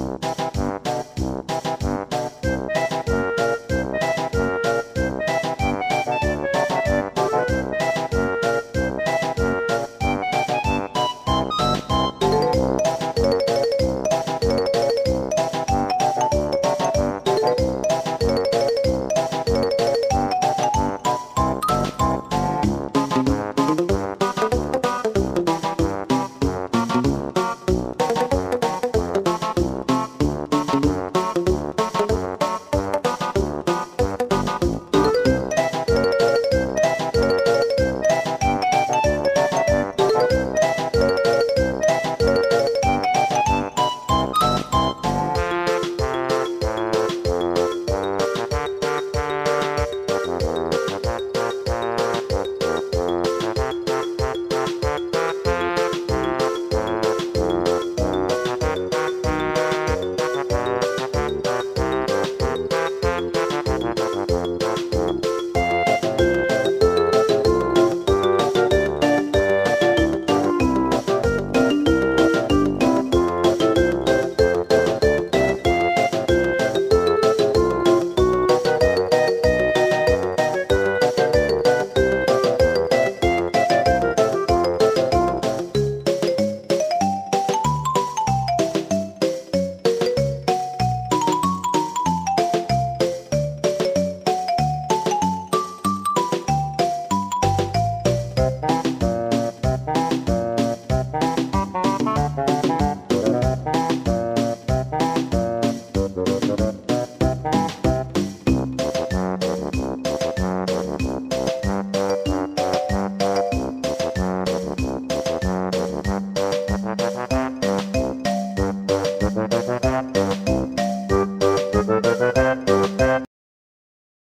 Bye.